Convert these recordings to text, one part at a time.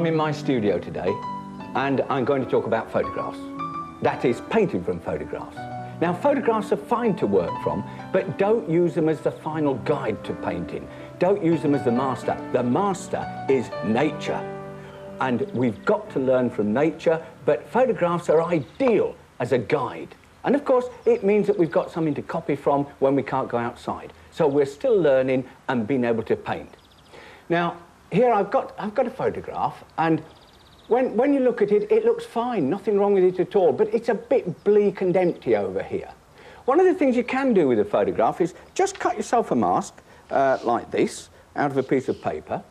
I'm in my studio today and I'm going to talk about photographs. That is, painting from photographs. Now, photographs are fine to work from, but don't use them as the final guide to painting. Don't use them as the master. The master is nature. And we've got to learn from nature, but photographs are ideal as a guide. And of course, it means that we've got something to copy from when we can't go outside. So we're still learning and being able to paint. Now, here I've got, I've got a photograph, and when, when you look at it, it looks fine, nothing wrong with it at all, but it's a bit bleak and empty over here. One of the things you can do with a photograph is just cut yourself a mask uh, like this out of a piece of paper,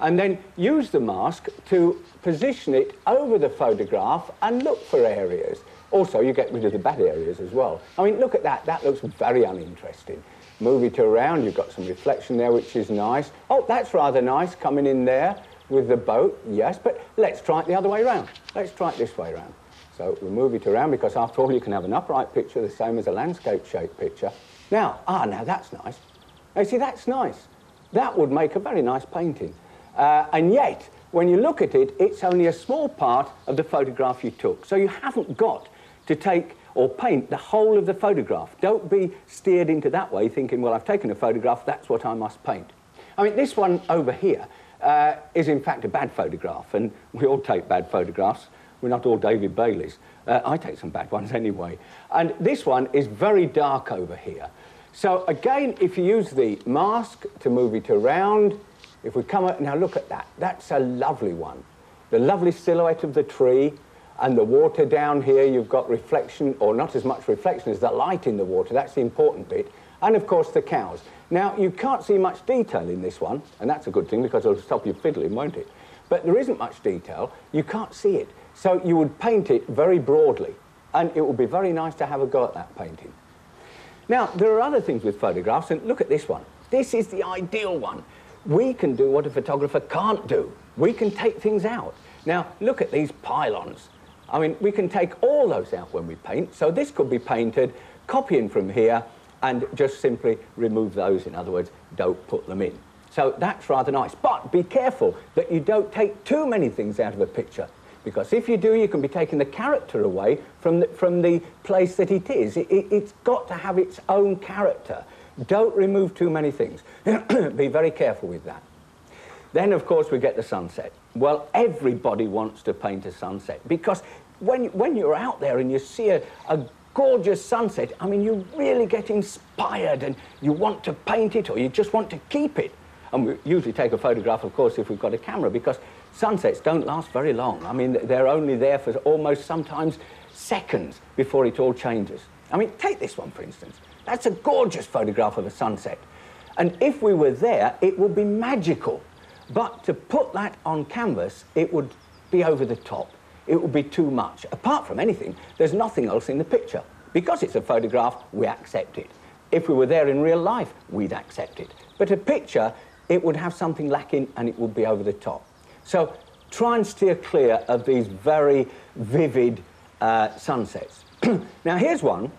and then use the mask to position it over the photograph and look for areas. Also, you get rid of the bad areas as well. I mean, look at that, that looks very uninteresting. Move it around, you've got some reflection there, which is nice. Oh, that's rather nice, coming in there with the boat, yes, but let's try it the other way around. Let's try it this way around. So we move it around because after all you can have an upright picture the same as a landscape shaped picture. Now, ah, now that's nice. Now see, that's nice. That would make a very nice painting. Uh, and yet, when you look at it, it's only a small part of the photograph you took. So you haven't got to take or paint the whole of the photograph. Don't be steered into that way thinking, well, I've taken a photograph, that's what I must paint. I mean, this one over here, uh, is in fact a bad photograph, and we all take bad photographs. We're not all David Baileys. Uh, I take some bad ones anyway. And this one is very dark over here. So again, if you use the mask to move it around, if we come up, now look at that, that's a lovely one. The lovely silhouette of the tree, and the water down here, you've got reflection, or not as much reflection as the light in the water, that's the important bit. And of course the cows. Now, you can't see much detail in this one, and that's a good thing because it'll stop you fiddling, won't it? But there isn't much detail, you can't see it. So you would paint it very broadly, and it would be very nice to have a go at that painting. Now, there are other things with photographs, and look at this one. This is the ideal one. We can do what a photographer can't do. We can take things out. Now, look at these pylons. I mean, we can take all those out when we paint, so this could be painted, copying from here, and just simply remove those. In other words, don't put them in. So that's rather nice. But be careful that you don't take too many things out of a picture. Because if you do, you can be taking the character away from the, from the place that it is. It, it, it's got to have its own character. Don't remove too many things. be very careful with that. Then, of course, we get the sunset. Well, everybody wants to paint a sunset because when, when you're out there and you see a, a gorgeous sunset, I mean, you really get inspired and you want to paint it or you just want to keep it. And we usually take a photograph, of course, if we've got a camera, because sunsets don't last very long. I mean, they're only there for almost sometimes seconds before it all changes. I mean, take this one, for instance. That's a gorgeous photograph of a sunset. And if we were there, it would be magical. But to put that on canvas, it would be over the top it would be too much. Apart from anything, there's nothing else in the picture. Because it's a photograph, we accept it. If we were there in real life, we'd accept it. But a picture, it would have something lacking and it would be over the top. So try and steer clear of these very vivid uh, sunsets. now here's one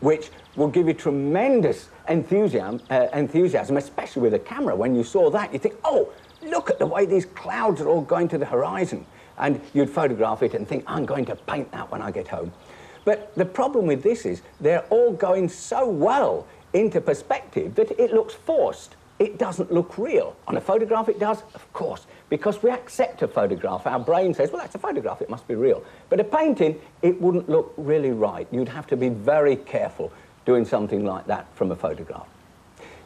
which will give you tremendous enthusiasm, uh, enthusiasm, especially with a camera. When you saw that, you think, oh, look at the way these clouds are all going to the horizon and you'd photograph it and think, I'm going to paint that when I get home. But the problem with this is they're all going so well into perspective that it looks forced. It doesn't look real. On a photograph it does, of course, because we accept a photograph. Our brain says, well, that's a photograph, it must be real. But a painting, it wouldn't look really right. You'd have to be very careful doing something like that from a photograph.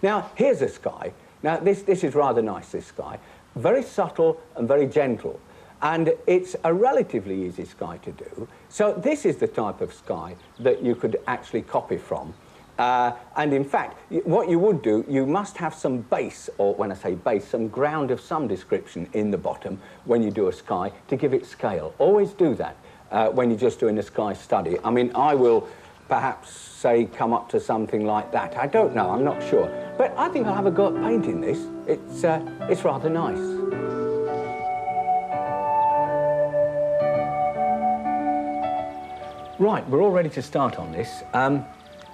Now, here's a sky. Now, this, this is rather nice, this sky. Very subtle and very gentle. And it's a relatively easy sky to do. So this is the type of sky that you could actually copy from. Uh, and in fact, what you would do, you must have some base, or when I say base, some ground of some description in the bottom when you do a sky to give it scale. Always do that uh, when you're just doing a sky study. I mean, I will perhaps say come up to something like that. I don't know, I'm not sure. But I think I'll have a go at painting this. It's, uh, it's rather nice. Right, we're all ready to start on this. Um,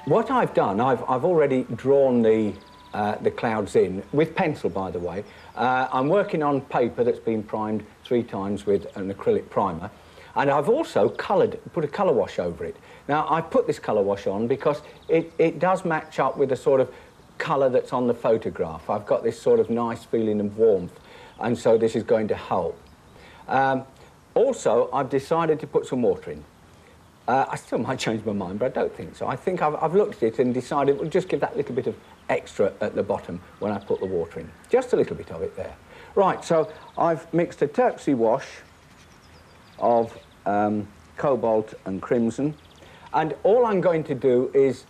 what I've done, I've, I've already drawn the, uh, the clouds in, with pencil, by the way. Uh, I'm working on paper that's been primed three times with an acrylic primer. And I've also coloured, put a colour wash over it. Now, I put this colour wash on because it, it does match up with the sort of colour that's on the photograph. I've got this sort of nice feeling of warmth, and so this is going to help. Um, also, I've decided to put some water in. Uh, I still might change my mind, but I don't think so. I think I've, I've looked at it and decided we'll just give that little bit of extra at the bottom when I put the water in. Just a little bit of it there. Right, so I've mixed a Turpsy wash of um, cobalt and crimson, and all I'm going to do is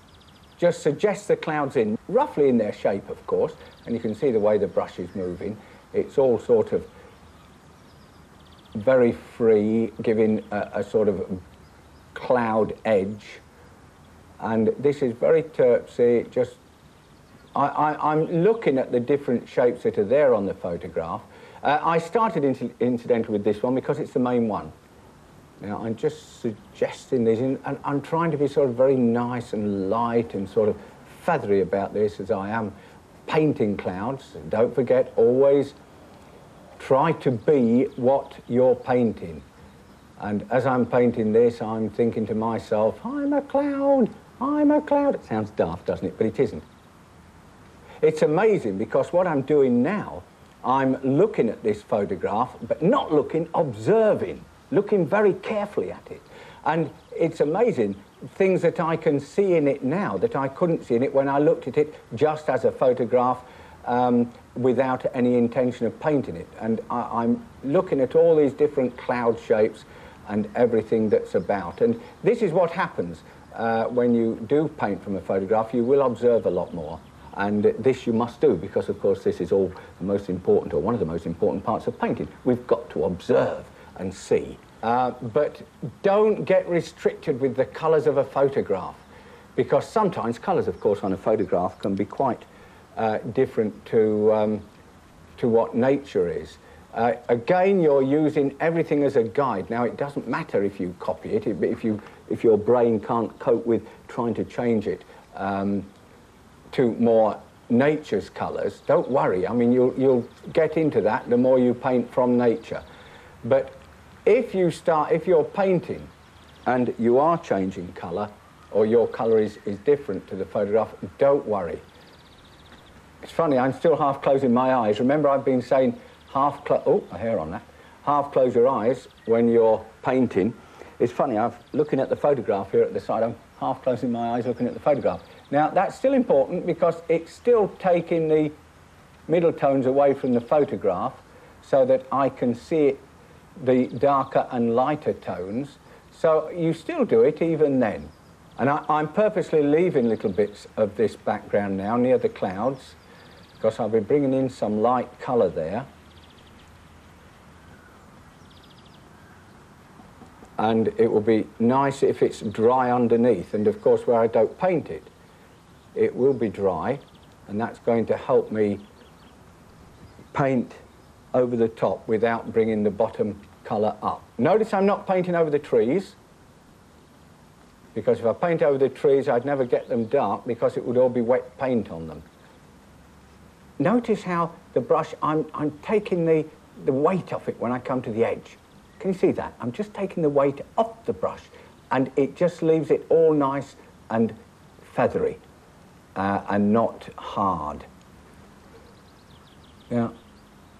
just suggest the clouds in, roughly in their shape, of course, and you can see the way the brush is moving. It's all sort of very free, giving a, a sort of cloud edge. And this is very turpsy, just, I, I, am looking at the different shapes that are there on the photograph. Uh, I started incidentally with this one because it's the main one. Now, I'm just suggesting this, and I'm trying to be sort of very nice and light and sort of feathery about this as I am painting clouds. Don't forget, always try to be what you're painting. And as I'm painting this, I'm thinking to myself, I'm a cloud, I'm a cloud. It sounds daft, doesn't it? But it isn't. It's amazing because what I'm doing now, I'm looking at this photograph, but not looking, observing looking very carefully at it. And it's amazing, things that I can see in it now that I couldn't see in it when I looked at it just as a photograph um, without any intention of painting it. And I, am looking at all these different cloud shapes and everything that's about. And this is what happens uh, when you do paint from a photograph. You will observe a lot more. And this you must do because, of course, this is all the most important, or one of the most important parts of painting. We've got to observe and see. Uh, but don't get restricted with the colours of a photograph because sometimes colours, of course, on a photograph can be quite uh, different to, um, to what nature is. Uh, again, you're using everything as a guide. Now, it doesn't matter if you copy it, if, you, if your brain can't cope with trying to change it um, to more nature's colours, don't worry. I mean, you'll, you'll get into that the more you paint from nature. But if you start, if you're painting and you are changing colour, or your colour is, is different to the photograph, don't worry. It's funny, I'm still half closing my eyes. Remember I've been saying half close, oh, a hair on that. Half close your eyes when you're painting. It's funny, I'm looking at the photograph here at the side, I'm half closing my eyes looking at the photograph. Now, that's still important because it's still taking the middle tones away from the photograph so that I can see it the darker and lighter tones. So you still do it even then. And I, am purposely leaving little bits of this background now near the clouds because I'll be bringing in some light colour there. And it will be nice if it's dry underneath. And of course, where I don't paint it, it will be dry. And that's going to help me paint over the top without bringing the bottom colour up. Notice I'm not painting over the trees because if I paint over the trees I'd never get them dark because it would all be wet paint on them. Notice how the brush, I'm, I'm taking the, the weight off it when I come to the edge. Can you see that? I'm just taking the weight off the brush and it just leaves it all nice and feathery uh, and not hard. Now,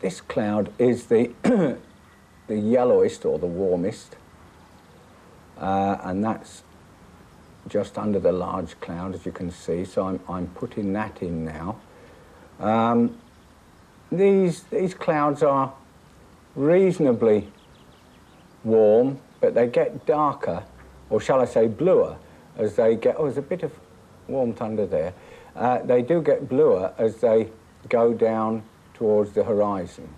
this cloud is the, the yellowest or the warmest, uh, and that's just under the large cloud, as you can see. So I'm, I'm putting that in now. Um, these, these clouds are reasonably warm, but they get darker, or shall I say bluer, as they get, oh, there's a bit of warmth under there. Uh, they do get bluer as they go down towards the horizon.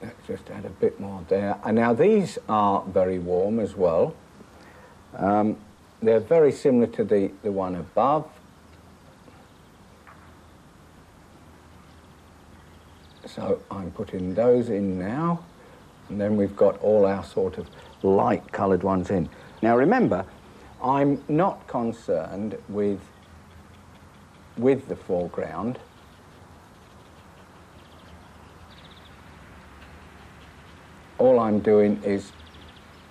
Let's just add a bit more there. And now these are very warm as well. Um, they're very similar to the, the one above. So I'm putting those in now. And then we've got all our sort of light coloured ones in. Now remember, I'm not concerned with with the foreground. All I'm doing is,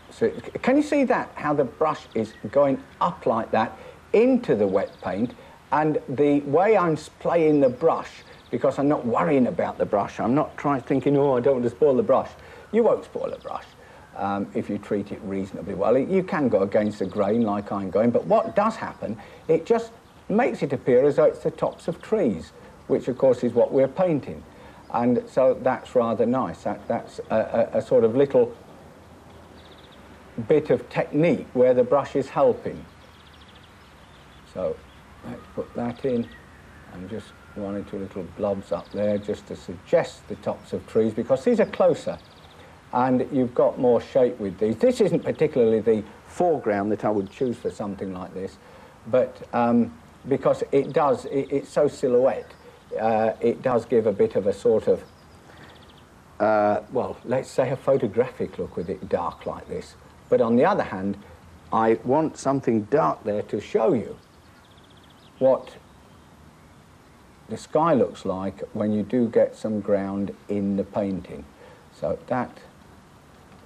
so can you see that, how the brush is going up like that into the wet paint and the way I'm playing the brush, because I'm not worrying about the brush, I'm not trying thinking, oh, I don't want to spoil the brush. You won't spoil a brush um, if you treat it reasonably well. You can go against the grain like I'm going, but what does happen, it just makes it appear as though it's the tops of trees, which of course is what we're painting. And so that's rather nice. That, that's a, a, a sort of little bit of technique where the brush is helping. So let's put that in and just one or two little blobs up there just to suggest the tops of trees because these are closer and you've got more shape with these. This isn't particularly the foreground that I would choose for something like this, but um, because it does, it, it's so silhouette, uh, it does give a bit of a sort of, uh, well, let's say a photographic look with it dark like this. But on the other hand, I want something dark there to show you what the sky looks like when you do get some ground in the painting. So that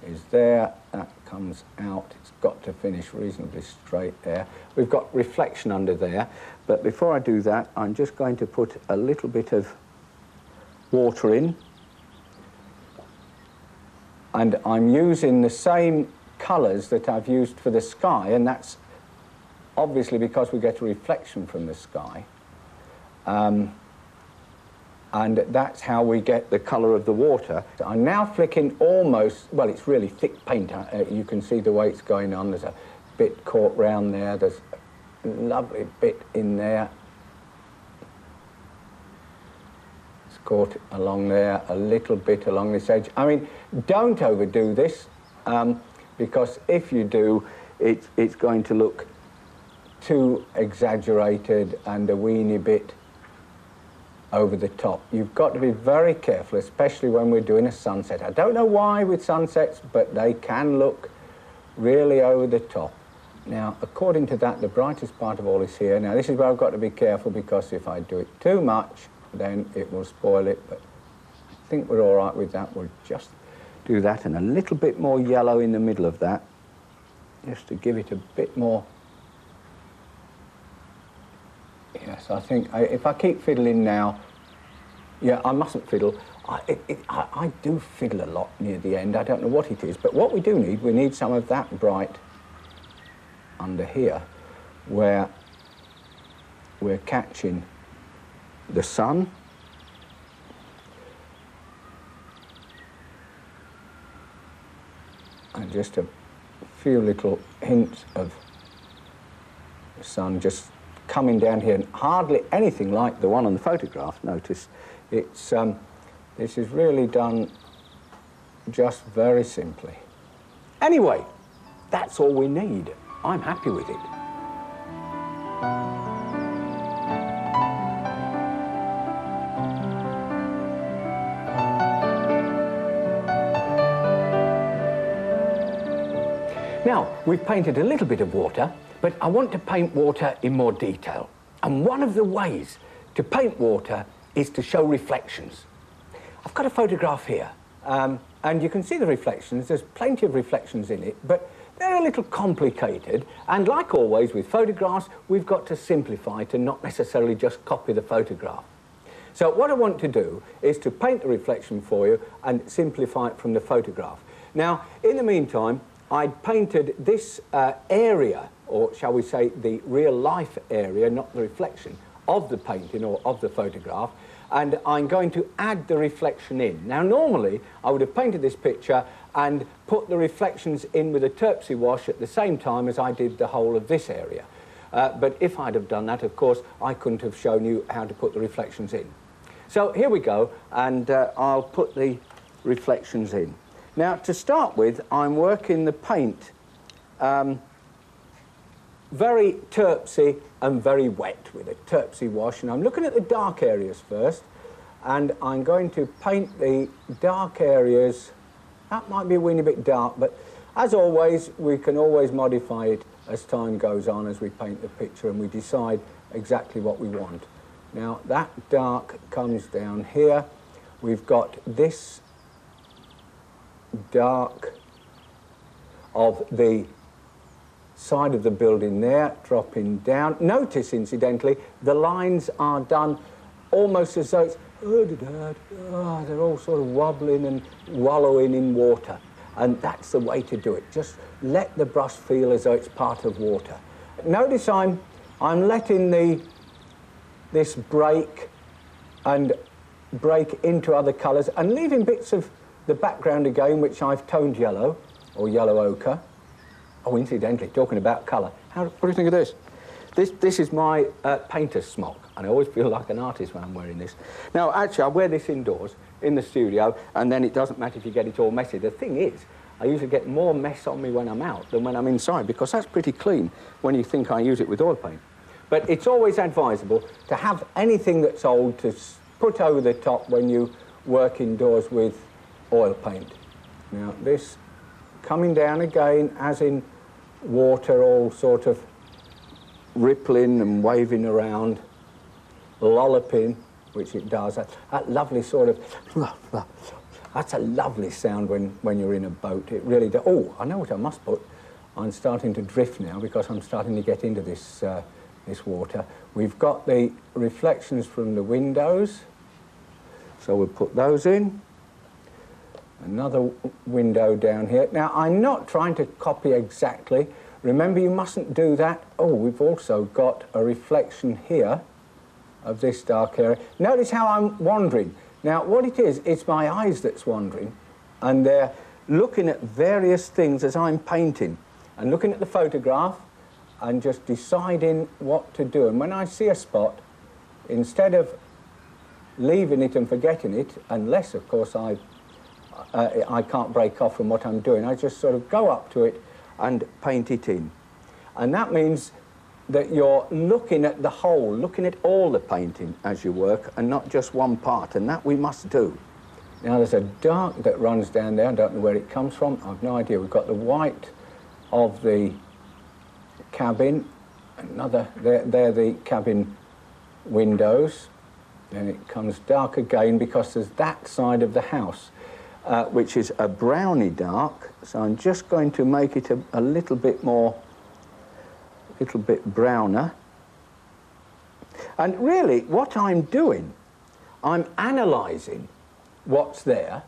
is there, that comes out, it's got to finish reasonably straight there. We've got reflection under there, but before I do that, I'm just going to put a little bit of water in. And I'm using the same colours that I've used for the sky, and that's obviously because we get a reflection from the sky. Um, and that's how we get the colour of the water. I'm now flicking almost, well, it's really thick paint. Uh, you can see the way it's going on. There's a bit caught round there. There's a lovely bit in there. It's caught along there, a little bit along this edge. I mean, don't overdo this, um, because if you do, it, it's going to look too exaggerated and a weeny bit over the top. You've got to be very careful, especially when we're doing a sunset. I don't know why with sunsets, but they can look really over the top. Now, according to that, the brightest part of all is here. Now, this is where I've got to be careful because if I do it too much, then it will spoil it. But I think we're all right with that. We'll just do that and a little bit more yellow in the middle of that, just to give it a bit more I think I, if I keep fiddling now, yeah, I mustn't fiddle. I, it, it, I, I, do fiddle a lot near the end. I don't know what it is, but what we do need, we need some of that bright under here, where we're catching the sun. And just a few little hints of sun just coming down here, and hardly anything like the one on the photograph, notice. It's, um, this is really done just very simply. Anyway, that's all we need. I'm happy with it. Now, we've painted a little bit of water, but I want to paint water in more detail. And one of the ways to paint water is to show reflections. I've got a photograph here, um, and you can see the reflections. There's plenty of reflections in it, but they're a little complicated. And like always with photographs, we've got to simplify to not necessarily just copy the photograph. So what I want to do is to paint the reflection for you and simplify it from the photograph. Now, in the meantime, I'd painted this uh, area or shall we say the real life area, not the reflection, of the painting or of the photograph, and I'm going to add the reflection in. Now normally I would have painted this picture and put the reflections in with a Turpsy wash at the same time as I did the whole of this area. Uh, but if I'd have done that, of course, I couldn't have shown you how to put the reflections in. So here we go, and uh, I'll put the reflections in. Now, to start with, I'm working the paint um, very turpsy and very wet with a turpsy wash. And I'm looking at the dark areas first, and I'm going to paint the dark areas. That might be a weeny bit dark, but as always, we can always modify it as time goes on, as we paint the picture and we decide exactly what we want. Now that dark comes down here. We've got this dark of the side of the building there, dropping down. Notice, incidentally, the lines are done almost as though it's, oh, they're all sort of wobbling and wallowing in water. And that's the way to do it. Just let the brush feel as though it's part of water. Notice I'm, I'm letting the, this break and break into other colours and leaving bits of the background again, which I've toned yellow or yellow ochre. Oh, incidentally, talking about colour, how, what do you think of this? This, this is my uh, painter's smock, and I always feel like an artist when I'm wearing this. Now, actually, I wear this indoors in the studio, and then it doesn't matter if you get it all messy. The thing is, I usually get more mess on me when I'm out than when I'm inside, because that's pretty clean when you think I use it with oil paint. But it's always advisable to have anything that's old to put over the top when you work indoors with oil paint. Now, this coming down again, as in water all sort of rippling and waving around, lolloping, which it does. That, that lovely sort of, that's a lovely sound when, when you're in a boat. It really does. Oh, I know what I must put. I'm starting to drift now because I'm starting to get into this, uh, this water. We've got the reflections from the windows, so we'll put those in another window down here. Now, I'm not trying to copy exactly. Remember, you mustn't do that. Oh, we've also got a reflection here of this dark area. Notice how I'm wandering. Now, what it is, it's my eyes that's wandering, and they're looking at various things as I'm painting, and looking at the photograph, and just deciding what to do. And when I see a spot, instead of leaving it and forgetting it, unless, of course, I uh, I can't break off from what I'm doing. I just sort of go up to it and paint it in. And that means that you're looking at the whole, looking at all the painting as you work and not just one part, and that we must do. Now there's a dark that runs down there, I don't know where it comes from, I've no idea. We've got the white of the cabin, another, they're, they're the cabin windows, then it comes dark again because there's that side of the house uh, which is a browny dark. So I'm just going to make it a, a little bit more, a little bit browner. And really, what I'm doing, I'm analysing what's there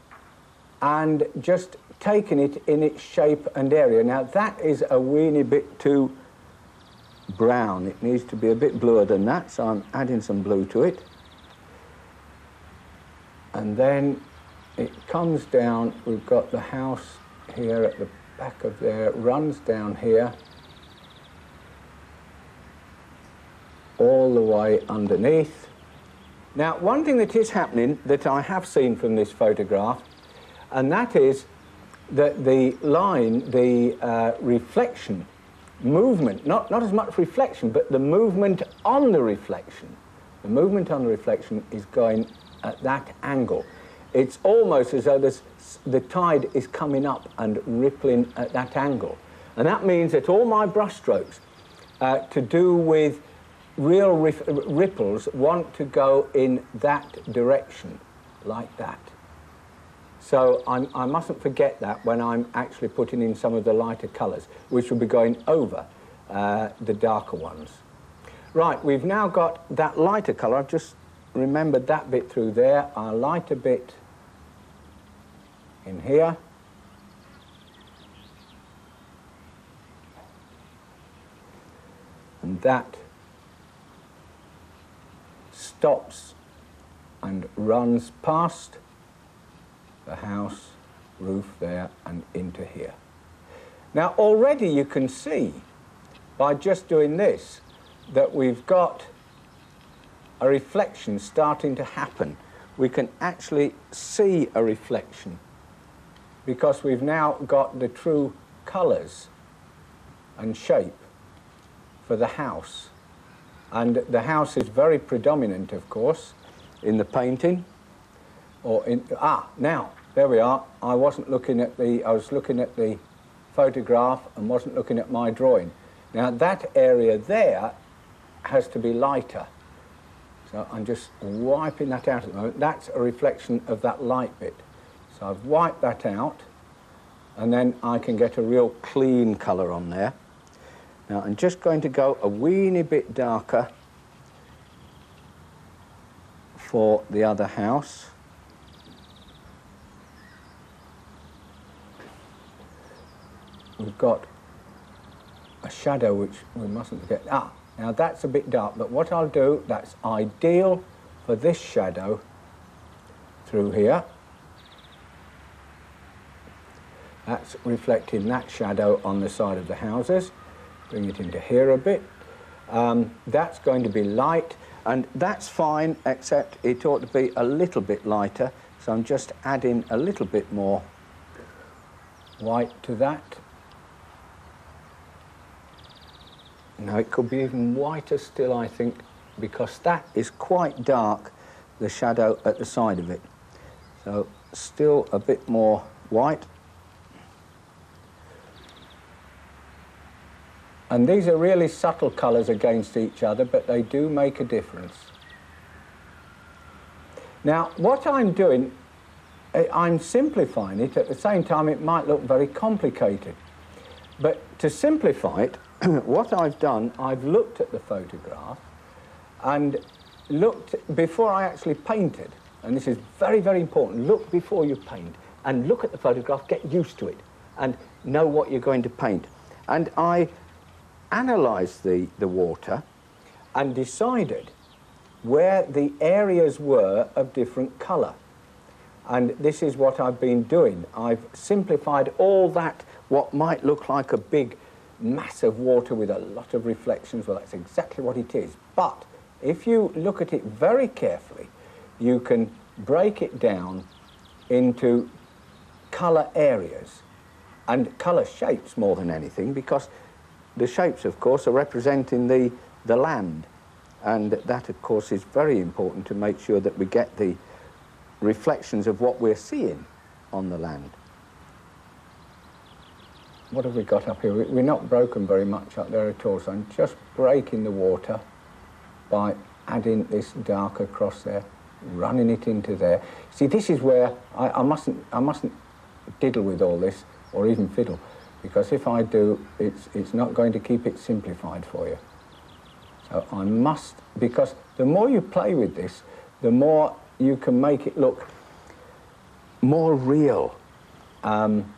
and just taking it in its shape and area. Now, that is a weeny bit too brown. It needs to be a bit bluer than that, so I'm adding some blue to it. And then it comes down, we've got the house here at the back of there, runs down here, all the way underneath. Now, one thing that is happening that I have seen from this photograph, and that is that the line, the uh, reflection, movement, not, not as much reflection, but the movement on the reflection, the movement on the reflection is going at that angle it's almost as though the tide is coming up and rippling at that angle. And that means that all my brushstrokes uh, to do with real ripples want to go in that direction, like that. So I'm, i mustn't forget that when I'm actually putting in some of the lighter colours, which will be going over uh, the darker ones. Right, we've now got that lighter colour. I've just remembered that bit through there. I'll light a bit in here. And that stops and runs past the house roof there and into here. Now already you can see by just doing this that we've got a reflection starting to happen. We can actually see a reflection because we've now got the true colours and shape for the house. And the house is very predominant, of course, in the painting. Or in, ah, now, there we are. I wasn't looking at the, I was looking at the photograph and wasn't looking at my drawing. Now, that area there has to be lighter. So I'm just wiping that out at the moment. That's a reflection of that light bit. So I've wiped that out and then I can get a real clean colour on there. Now I'm just going to go a weeny bit darker for the other house. We've got a shadow which we mustn't forget. Ah, now that's a bit dark, but what I'll do, that's ideal for this shadow through here. That's reflecting that shadow on the side of the houses. Bring it into here a bit. Um, that's going to be light, and that's fine, except it ought to be a little bit lighter. So I'm just adding a little bit more white to that. Now it could be even whiter still, I think, because that is quite dark, the shadow at the side of it. So still a bit more white. And these are really subtle colours against each other, but they do make a difference. Now, what I'm doing, eh, I'm simplifying it. At the same time, it might look very complicated. But to simplify it, what I've done, I've looked at the photograph and looked before I actually painted, and this is very, very important, look before you paint and look at the photograph, get used to it and know what you're going to paint. And I analysed the, the water and decided where the areas were of different colour. And this is what I've been doing. I've simplified all that, what might look like a big mass of water with a lot of reflections. Well, that's exactly what it is. But if you look at it very carefully, you can break it down into colour areas and colour shapes more than anything because the shapes, of course, are representing the, the land. And that, of course, is very important to make sure that we get the reflections of what we're seeing on the land what have we got up here? We're not broken very much up there at all, so I'm just breaking the water by adding this dark across there, running it into there. See, this is where I, I, mustn't, I mustn't diddle with all this, or even fiddle, because if I do, it's, it's not going to keep it simplified for you. So I must, because the more you play with this, the more you can make it look more real. Um,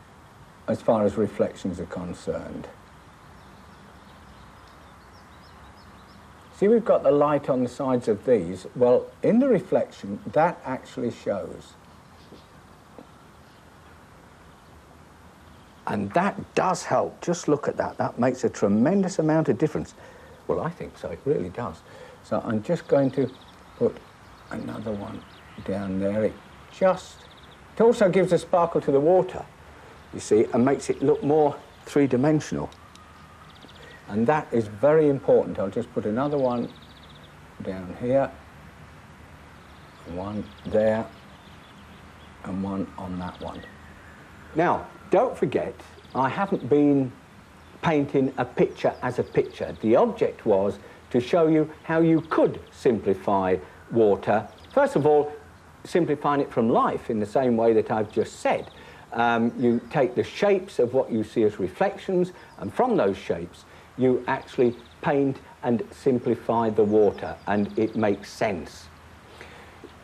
as far as reflections are concerned. See, we've got the light on the sides of these. Well, in the reflection, that actually shows. And that does help. Just look at that. That makes a tremendous amount of difference. Well, I think so. It really does. So I'm just going to put another one down there. It just... It also gives a sparkle to the water you see, and makes it look more three-dimensional. And that is very important. I'll just put another one down here, one there, and one on that one. Now, don't forget, I haven't been painting a picture as a picture. The object was to show you how you could simplify water. First of all, simplifying it from life in the same way that I've just said. Um, you take the shapes of what you see as reflections, and from those shapes, you actually paint and simplify the water, and it makes sense.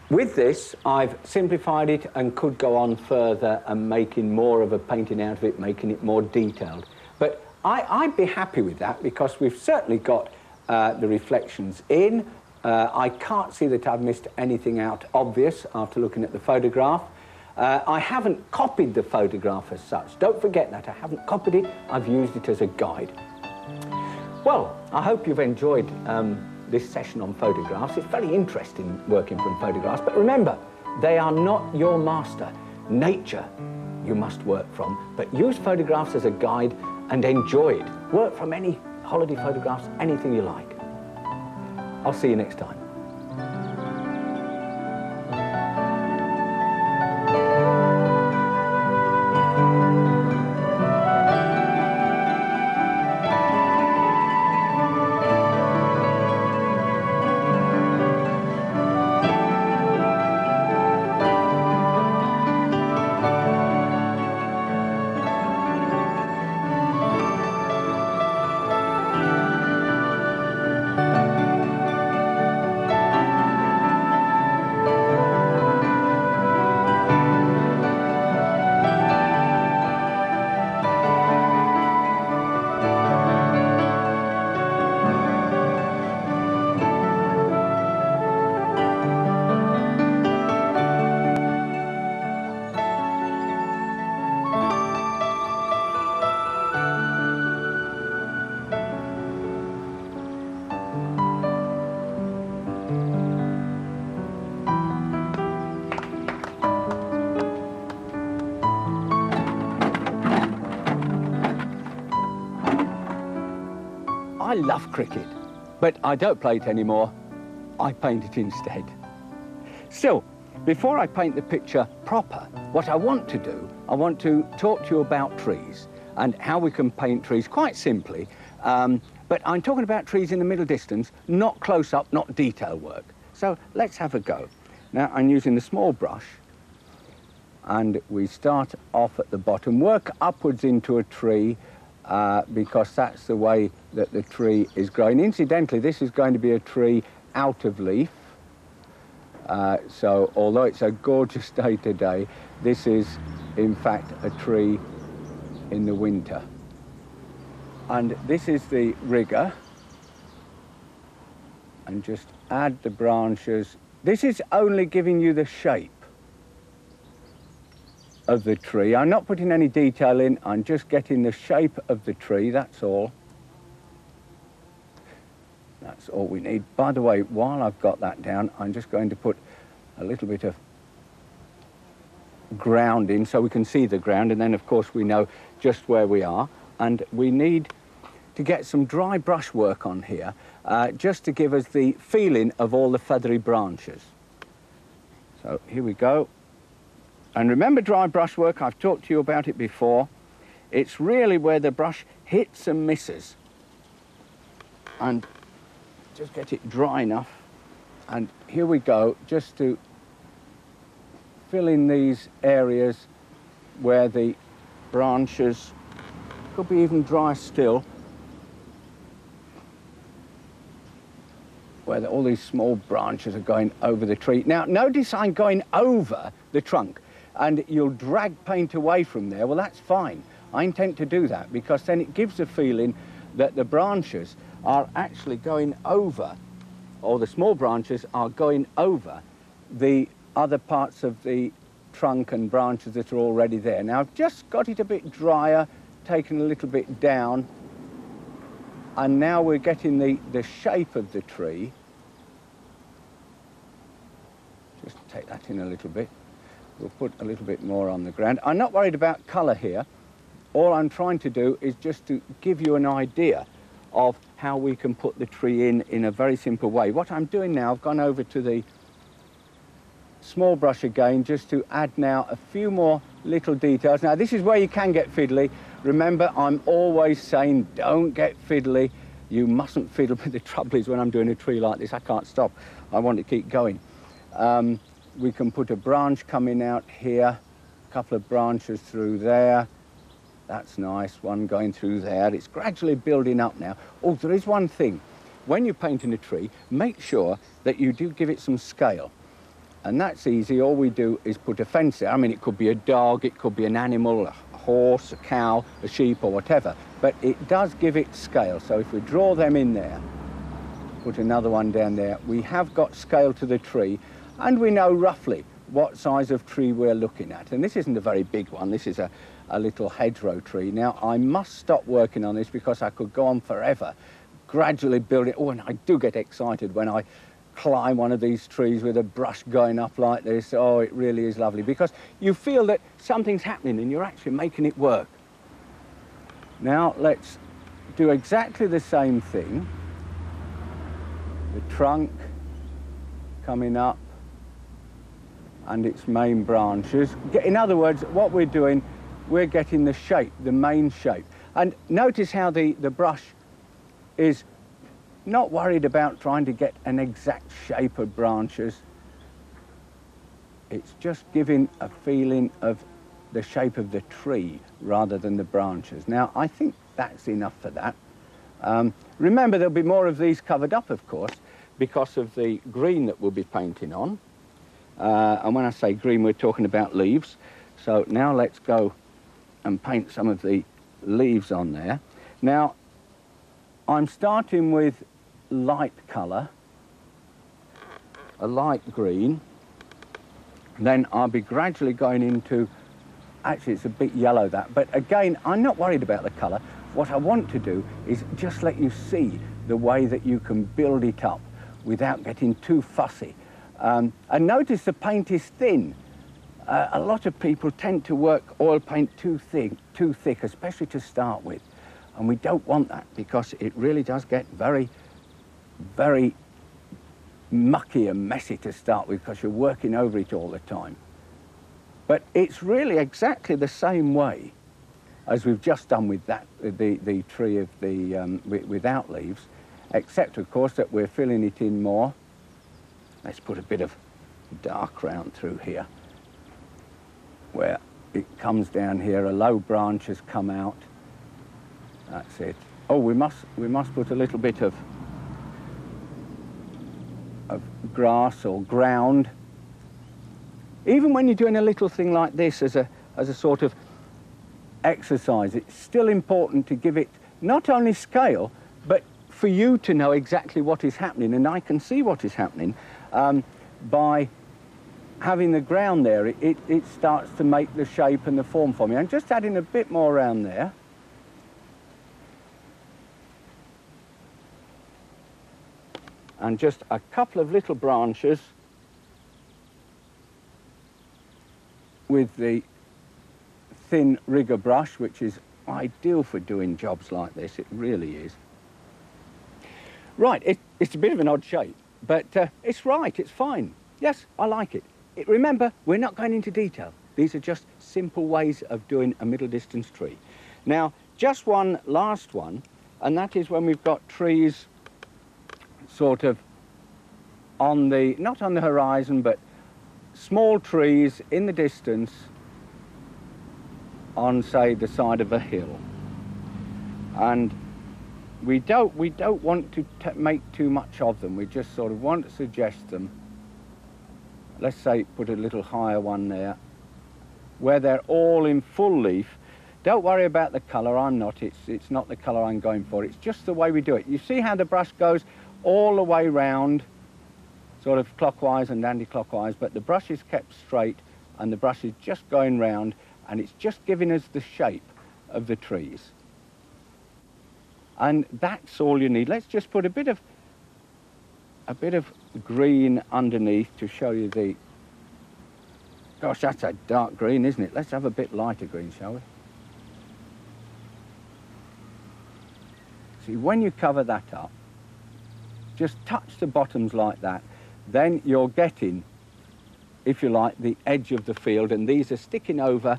With this, I've simplified it and could go on further and making more of a painting out of it, making it more detailed. But I, would be happy with that because we've certainly got uh, the reflections in. Uh, I can't see that I've missed anything out obvious after looking at the photograph. Uh, I haven't copied the photograph as such. Don't forget that. I haven't copied it. I've used it as a guide. Well, I hope you've enjoyed um, this session on photographs. It's very interesting working from photographs. But remember, they are not your master. Nature you must work from. But use photographs as a guide and enjoy it. Work from any holiday photographs, anything you like. I'll see you next time. Love cricket, but I don't play it anymore. I paint it instead. Still, before I paint the picture proper, what I want to do, I want to talk to you about trees and how we can paint trees quite simply. Um, but I'm talking about trees in the middle distance, not close up, not detail work. So let's have a go. Now I'm using the small brush and we start off at the bottom, work upwards into a tree uh, because that's the way that the tree is growing. Incidentally, this is going to be a tree out of leaf. Uh, so although it's a gorgeous day today, this is in fact a tree in the winter. And this is the rigger. And just add the branches. This is only giving you the shape of the tree. I'm not putting any detail in, I'm just getting the shape of the tree, that's all. That's all we need. By the way, while I've got that down, I'm just going to put a little bit of ground in so we can see the ground and then of course we know just where we are and we need to get some dry brush work on here uh, just to give us the feeling of all the feathery branches. So here we go. And remember dry brush work, I've talked to you about it before. It's really where the brush hits and misses. And just get it dry enough. And here we go, just to fill in these areas where the branches could be even dry still, where all these small branches are going over the tree. Now, notice I'm going over the trunk and you'll drag paint away from there, well, that's fine. I intend to do that because then it gives a feeling that the branches are actually going over, or the small branches are going over the other parts of the trunk and branches that are already there. Now, I've just got it a bit drier, taken a little bit down, and now we're getting the, the shape of the tree. Just take that in a little bit. We'll put a little bit more on the ground. I'm not worried about colour here. All I'm trying to do is just to give you an idea of how we can put the tree in in a very simple way. What I'm doing now, I've gone over to the small brush again just to add now a few more little details. Now this is where you can get fiddly. Remember, I'm always saying don't get fiddly. You mustn't fiddle, but the trouble is when I'm doing a tree like this, I can't stop. I want to keep going. Um, we can put a branch coming out here, a couple of branches through there. That's nice, one going through there. It's gradually building up now. Oh, there is one thing. When you're painting a tree, make sure that you do give it some scale. And that's easy. All we do is put a fence there. I mean, it could be a dog, it could be an animal, a horse, a cow, a sheep, or whatever. But it does give it scale. So if we draw them in there, put another one down there, we have got scale to the tree and we know roughly what size of tree we're looking at. And this isn't a very big one, this is a, a little hedgerow tree. Now, I must stop working on this because I could go on forever, gradually building. Oh, and I do get excited when I climb one of these trees with a brush going up like this. Oh, it really is lovely because you feel that something's happening and you're actually making it work. Now, let's do exactly the same thing. The trunk coming up and its main branches. In other words, what we're doing, we're getting the shape, the main shape. And notice how the, the brush is not worried about trying to get an exact shape of branches. It's just giving a feeling of the shape of the tree rather than the branches. Now, I think that's enough for that. Um, remember, there'll be more of these covered up, of course, because of the green that we'll be painting on. Uh, and when I say green, we're talking about leaves. So now let's go and paint some of the leaves on there. Now, I'm starting with light colour, a light green. Then I'll be gradually going into, actually it's a bit yellow that, but again, I'm not worried about the colour. What I want to do is just let you see the way that you can build it up without getting too fussy. Um, and notice the paint is thin. Uh, a lot of people tend to work oil paint too thick, too thick, especially to start with. And we don't want that because it really does get very, very mucky and messy to start with because you're working over it all the time. But it's really exactly the same way as we've just done with that, the, the tree of the, um, without leaves, except of course that we're filling it in more. Let's put a bit of dark round through here where it comes down here, a low branch has come out. That's it. Oh, we must, we must put a little bit of, of grass or ground. Even when you're doing a little thing like this as a, as a sort of exercise, it's still important to give it not only scale, but for you to know exactly what is happening, and I can see what is happening um, by having the ground there, it, it, it, starts to make the shape and the form for me. I'm just adding a bit more around there. And just a couple of little branches with the thin rigger brush, which is ideal for doing jobs like this, it really is. Right, it, it's a bit of an odd shape, but uh, it's right, it's fine. Yes, I like it. it. Remember, we're not going into detail. These are just simple ways of doing a middle distance tree. Now, just one last one, and that is when we've got trees sort of on the, not on the horizon, but small trees in the distance on, say, the side of a hill. And we don't, we don't want to make too much of them. We just sort of want to suggest them. Let's say put a little higher one there, where they're all in full leaf. Don't worry about the colour, I'm not. It's, it's not the colour I'm going for. It's just the way we do it. You see how the brush goes all the way round, sort of clockwise and anti-clockwise, but the brush is kept straight and the brush is just going round and it's just giving us the shape of the trees. And that's all you need. Let's just put a bit of a bit of green underneath to show you the gosh that's a dark green isn't it let's have a bit lighter green shall we see when you cover that up just touch the bottoms like that then you're getting if you like the edge of the field and these are sticking over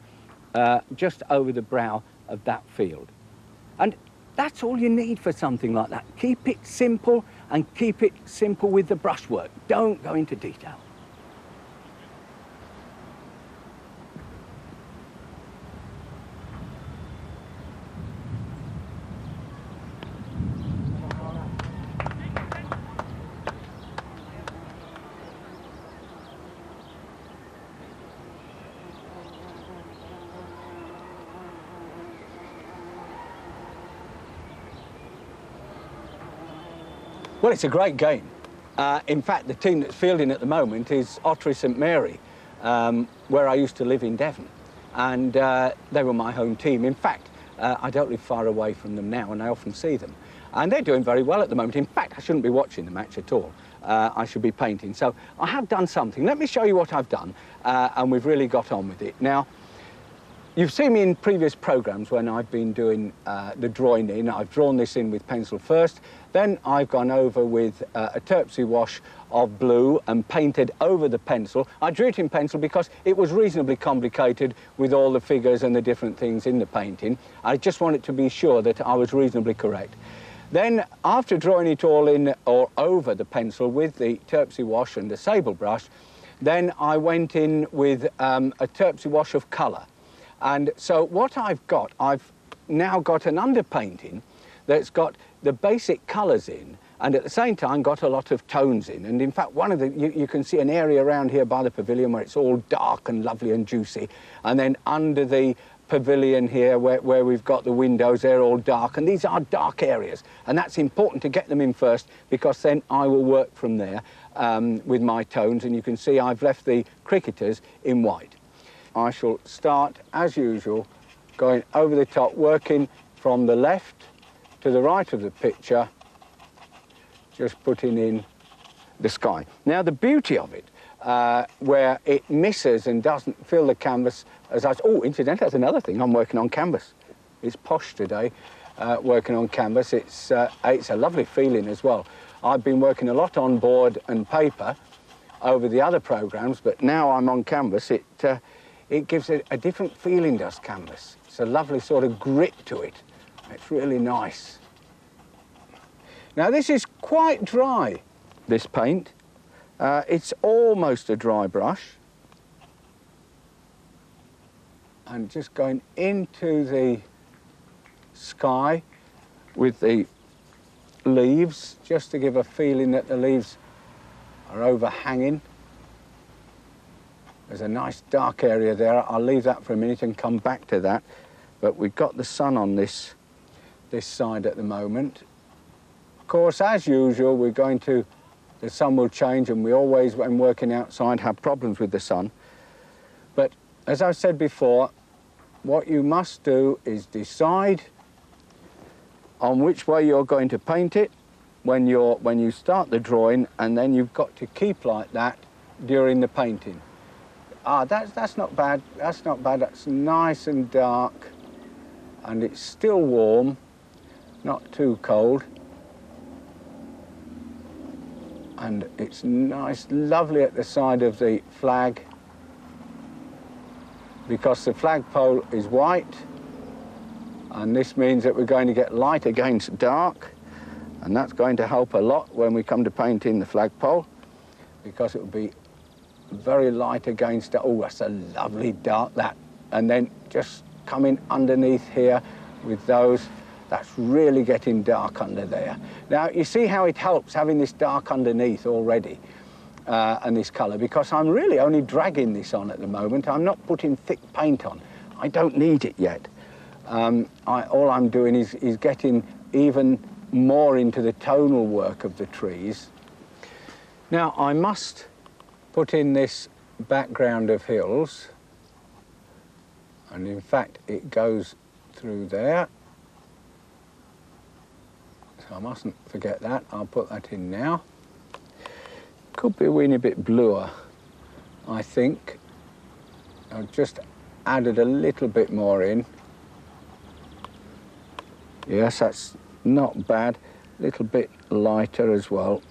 uh, just over the brow of that field. And that's all you need for something like that. Keep it simple and keep it simple with the brushwork. Don't go into detail. Well, it's a great game. Uh, in fact, the team that's fielding at the moment is Ottery St Mary, um, where I used to live in Devon. And uh, they were my home team. In fact, uh, I don't live far away from them now, and I often see them. And they're doing very well at the moment. In fact, I shouldn't be watching the match at all. Uh, I should be painting. So I have done something. Let me show you what I've done, uh, and we've really got on with it. Now, You've seen me in previous programmes when I've been doing uh, the drawing in. I've drawn this in with pencil first, then I've gone over with uh, a Turpsy wash of blue and painted over the pencil. I drew it in pencil because it was reasonably complicated with all the figures and the different things in the painting. I just wanted to be sure that I was reasonably correct. Then, after drawing it all in or over the pencil with the Turpsy wash and the sable brush, then I went in with um, a Turpsy wash of colour. And so what I've got, I've now got an underpainting that's got the basic colours in and at the same time got a lot of tones in. And in fact, one of the, you, you, can see an area around here by the pavilion where it's all dark and lovely and juicy. And then under the pavilion here where, where we've got the windows, they're all dark. And these are dark areas. And that's important to get them in first because then I will work from there um, with my tones. And you can see I've left the cricketers in white. I shall start, as usual, going over the top, working from the left to the right of the picture, just putting in the sky. Now, the beauty of it, uh, where it misses and doesn't fill the canvas as I... Oh, incidentally, that's another thing. I'm working on canvas. It's posh today. uh, working on canvas. It's, uh, it's a lovely feeling as well. I've been working a lot on board and paper over the other programs, but now I'm on canvas, it, uh, it gives a, a different feeling, does canvas. It's a lovely sort of grit to it. It's really nice. Now this is quite dry, this paint. Uh, it's almost a dry brush. And just going into the sky with the leaves, just to give a feeling that the leaves are overhanging. There's a nice dark area there. I'll leave that for a minute and come back to that. But we've got the sun on this, this side at the moment. Of course, as usual, we're going to, the sun will change and we always, when working outside, have problems with the sun. But as I said before, what you must do is decide on which way you're going to paint it when, you're, when you start the drawing and then you've got to keep like that during the painting. Ah, that's, that's not bad, that's not bad, that's nice and dark. And it's still warm, not too cold. and it's nice, lovely at the side of the flag. Because the flagpole is white. And this means that we're going to get light against dark. And that's going to help a lot when we come to painting the flagpole. Because it will be very light against, it. oh that's a lovely dark that and then just coming underneath here with those that's really getting dark under there. Now, you see how it helps having this dark underneath already uh, and this colour, because I'm really only dragging this on at the moment. I'm not putting thick paint on. I don't need it yet. Um, I, all I'm doing is, is getting even more into the tonal work of the trees. Now, I must put in this background of hills, and in fact, it goes through there so I mustn't forget that. I'll put that in now. Could be a weeny bit bluer, I think. I've just added a little bit more in. Yes, that's not bad. A little bit lighter as well.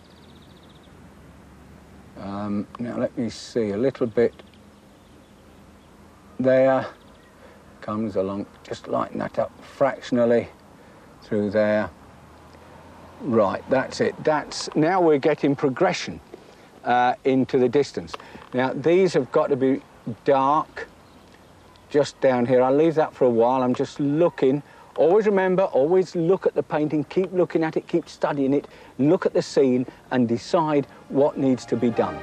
Um, now let me see, a little bit there comes along, just lighten that up fractionally through there. Right, that's it. That's now we're getting progression uh, into the distance. Now these have got to be dark just down here. I'll leave that for a while. I'm just looking. Always remember, always look at the painting, keep looking at it, keep studying it, look at the scene and decide what needs to be done.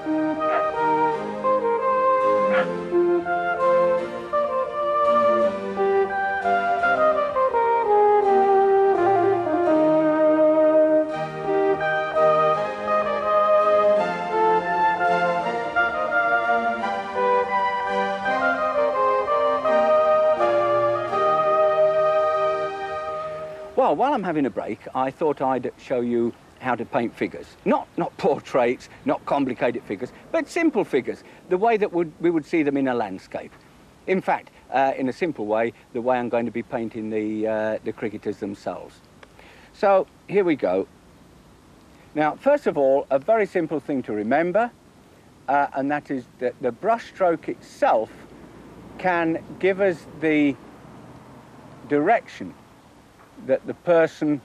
Well, while I'm having a break, I thought I'd show you how to paint figures. Not, not portraits, not complicated figures, but simple figures, the way that would, we would see them in a landscape. In fact, uh, in a simple way, the way I'm going to be painting the, uh, the cricketers themselves. So, here we go. Now, first of all, a very simple thing to remember, uh, and that is that the brush stroke itself can give us the direction that the person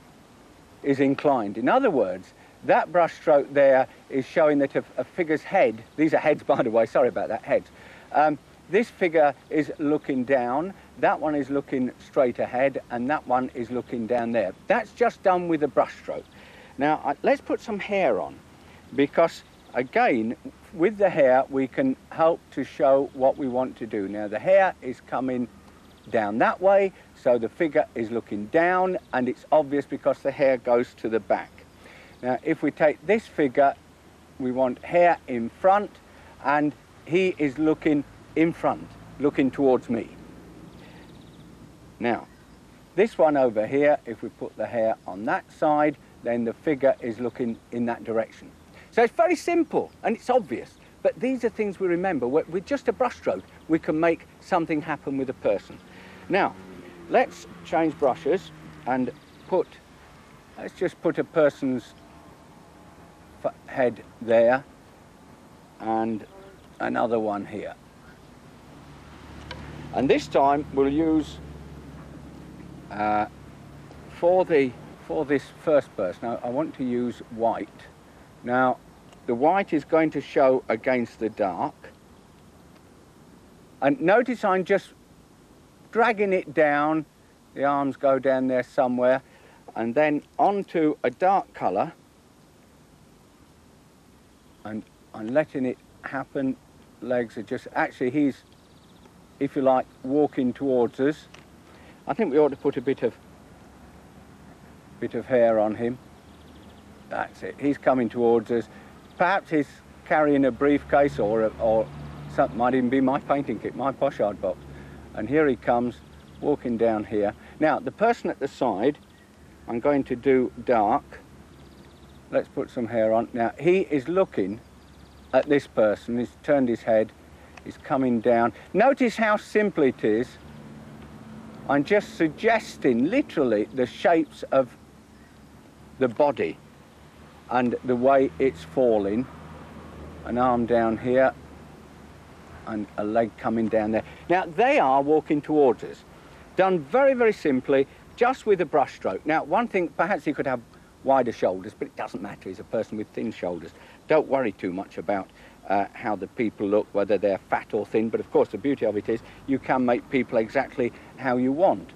is inclined. In other words, that brushstroke there is showing that a, a, figure's head, these are heads by the way, sorry about that, heads. Um, this figure is looking down, that one is looking straight ahead, and that one is looking down there. That's just done with a brushstroke. Now, uh, let's put some hair on, because again, with the hair, we can help to show what we want to do. Now, the hair is coming down that way, so the figure is looking down and it's obvious because the hair goes to the back. Now if we take this figure, we want hair in front and he is looking in front, looking towards me. Now, this one over here, if we put the hair on that side, then the figure is looking in that direction. So it's very simple and it's obvious, but these are things we remember. With just a brushstroke, we can make something happen with a person. Now, let's change brushes and put, let's just put a person's head there and another one here. And this time we'll use uh, for the for this first person, I, I want to use white. Now, the white is going to show against the dark. And notice I'm just dragging it down, the arms go down there somewhere, and then onto a dark colour, and I'm letting it happen. Legs are just, actually he's, if you like, walking towards us. I think we ought to put a bit of bit of hair on him. That's it. He's coming towards us. Perhaps he's carrying a briefcase or, a, or something might even be my painting kit, my pochade box. And here he comes, walking down here. Now, the person at the side, I'm going to do dark. Let's put some hair on. Now, he is looking at this person. He's turned his head. He's coming down. Notice how simple it is. I'm just suggesting, literally, the shapes of the body and the way it's falling. An arm down here and a leg coming down there. Now, they are walking towards us. Done very, very simply, just with a brush stroke. Now, one thing, perhaps he could have wider shoulders, but it doesn't matter. He's a person with thin shoulders. Don't worry too much about uh, how the people look, whether they're fat or thin. But of course, the beauty of it is you can make people exactly how you want.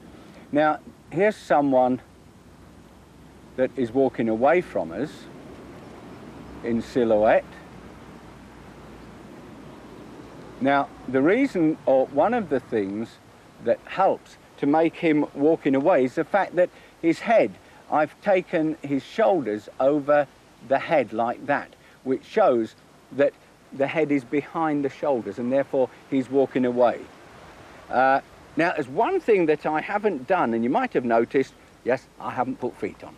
Now, here's someone that is walking away from us in silhouette. Now, the reason, or one of the things that helps to make him walking away is the fact that his head, I've taken his shoulders over the head like that, which shows that the head is behind the shoulders and therefore he's walking away. Uh, now, there's one thing that I haven't done, and you might have noticed, yes, I haven't put feet on.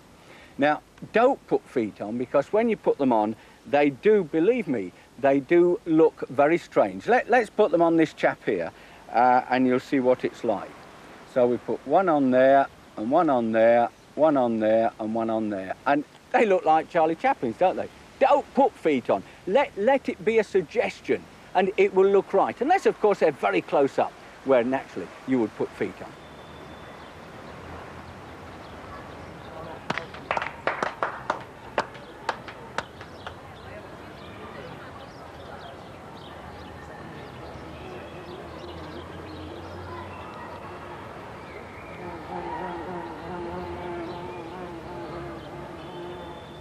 Now, don't put feet on because when you put them on, they do, believe me, they do look very strange. Let, us put them on this chap here uh, and you'll see what it's like. So we put one on there and one on there, one on there and one on there. And they look like Charlie Chaplin's, don't they? Don't put feet on. Let, let it be a suggestion and it will look right. Unless, of course, they're very close up where naturally you would put feet on.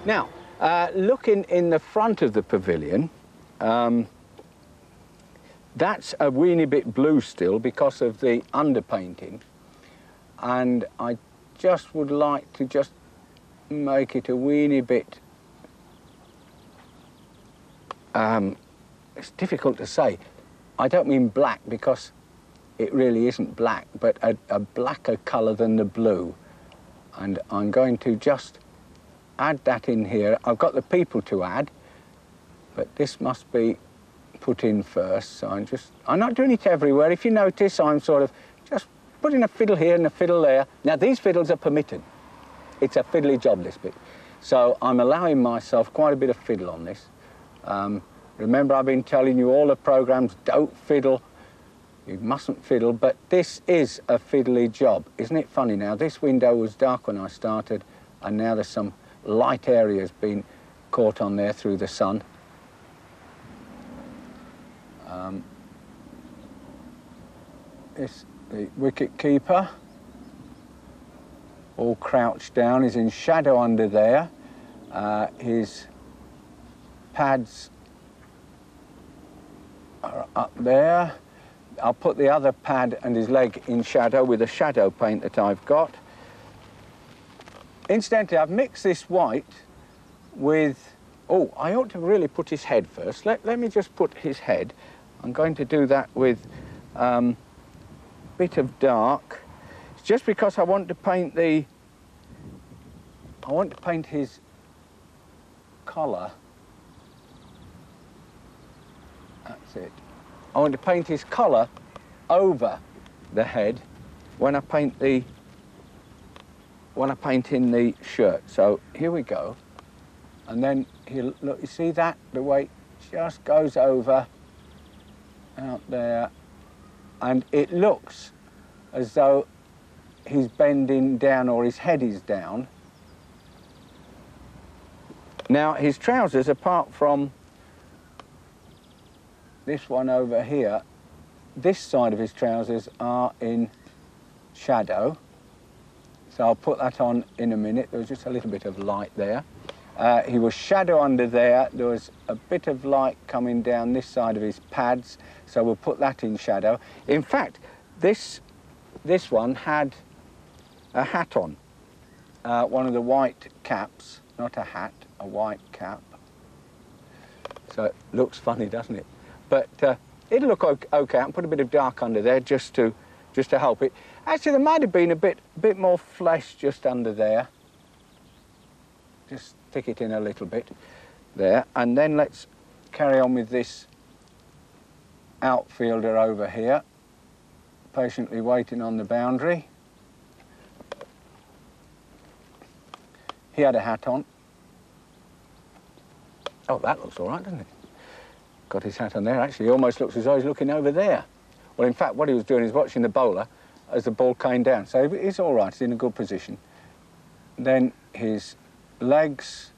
Now, uh, looking in the front of the pavilion, um, that's a weeny bit blue still because of the underpainting. And I just would like to just make it a weeny bit, um, it's difficult to say. I don't mean black because it really isn't black, but a, a blacker colour than the blue. And I'm going to just add that in here. I've got the people to add, but this must be put in first. So I'm just, I'm not doing it everywhere. If you notice, I'm sort of just putting a fiddle here and a fiddle there. Now, these fiddles are permitted. It's a fiddly job, this bit. So I'm allowing myself quite a bit of fiddle on this. Um, remember, I've been telling you all the programs, don't fiddle. You mustn't fiddle, but this is a fiddly job. Isn't it funny now? This window was dark when I started, and now there's some light areas being caught on there through the sun. Um, this, the wicket keeper, all crouched down, is in shadow under there. Uh, his pads are up there. I'll put the other pad and his leg in shadow with a shadow paint that I've got. Incidentally, I've mixed this white with... Oh, I ought to really put his head first. Let, let me just put his head. I'm going to do that with a um, bit of dark. It's just because I want to paint the... I want to paint his collar. That's it. I want to paint his collar over the head when I paint the when I paint in the shirt. So here we go. And then he'll, look, you see that? The weight just goes over out there. And it looks as though he's bending down or his head is down. Now his trousers, apart from this one over here, this side of his trousers are in shadow. So I'll put that on in a minute. There was just a little bit of light there. Uh, he was shadow under there. There was a bit of light coming down this side of his pads. So we'll put that in shadow. In fact, this, this one had a hat on. Uh, one of the white caps, not a hat, a white cap. So it looks funny, doesn't it? But uh, it'll look okay. I'll put a bit of dark under there just to, just to help it. Actually, there might have been a bit, bit more flesh just under there. Just stick it in a little bit there. And then let's carry on with this outfielder over here, patiently waiting on the boundary. He had a hat on. Oh, that looks all right, doesn't it? Got his hat on there. Actually, he almost looks as though he's looking over there. Well, in fact, what he was doing is watching the bowler as the ball came down. So he's all right, he's in a good position. Then his legs.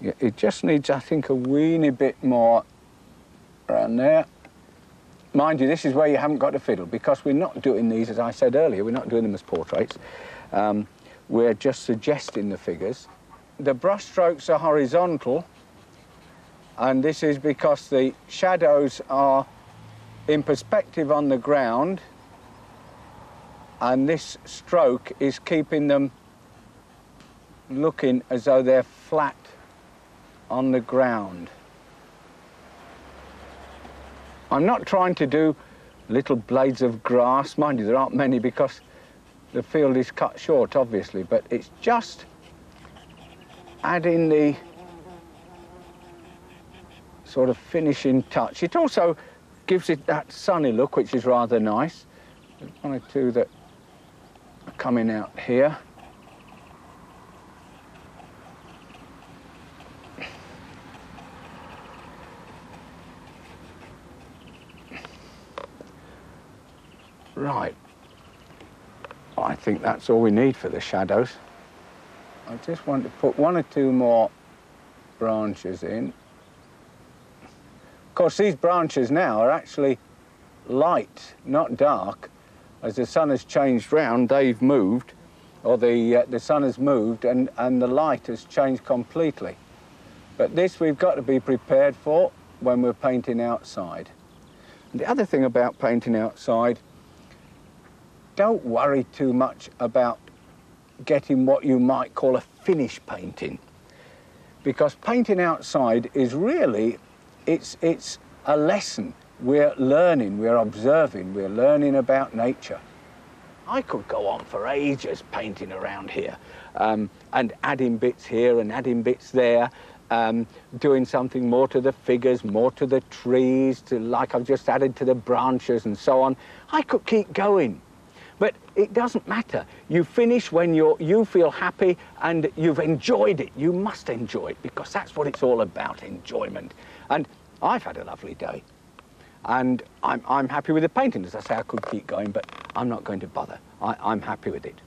Yeah, it just needs, I think, a weeny bit more around there. Mind you, this is where you haven't got to fiddle because we're not doing these, as I said earlier, we're not doing them as portraits. Um, we're just suggesting the figures. The brush strokes are horizontal and this is because the shadows are in perspective on the ground and this stroke is keeping them looking as though they're flat on the ground. I'm not trying to do little blades of grass. Mind you, there aren't many because the field is cut short, obviously, but it's just adding the sort of finishing touch. It also gives it that sunny look, which is rather nice. There's one or two that are coming out here. Right. I think that's all we need for the shadows. I just want to put one or two more branches in. Of course, these branches now are actually light, not dark. As the sun has changed round, they've moved, or the, uh, the sun has moved, and, and the light has changed completely. But this we've got to be prepared for when we're painting outside. And the other thing about painting outside, don't worry too much about getting what you might call a finished painting. Because painting outside is really it's, it's a lesson. We're learning, we're observing, we're learning about nature. I could go on for ages painting around here um, and adding bits here and adding bits there, um, doing something more to the figures, more to the trees, to like I've just added to the branches and so on. I could keep going. But it doesn't matter. You finish when you're, you feel happy and you've enjoyed it. You must enjoy it because that's what it's all about, enjoyment. And I've had a lovely day. And I'm, I'm happy with the painting. As I say, I could keep going, but I'm not going to bother. I, I'm happy with it.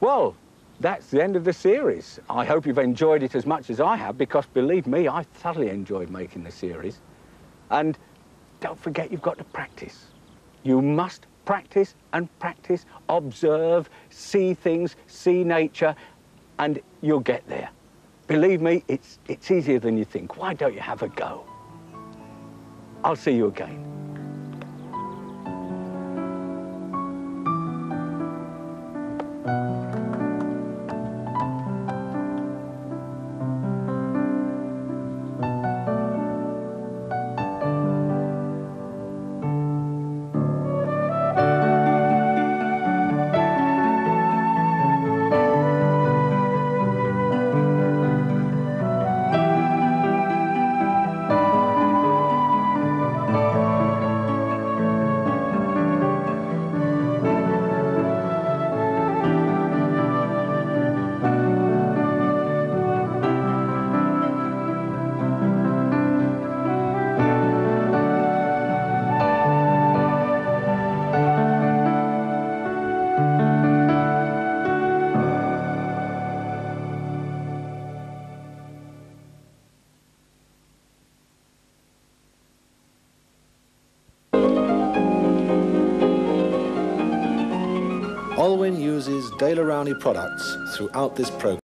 Well, that's the end of the series. I hope you've enjoyed it as much as I have, because believe me, I thoroughly enjoyed making the series. And don't forget you've got to practice. You must practice and practice, observe, see things, see nature, and you'll get there. Believe me, it's, it's easier than you think. Why don't you have a go? I'll see you again. Products throughout this programme.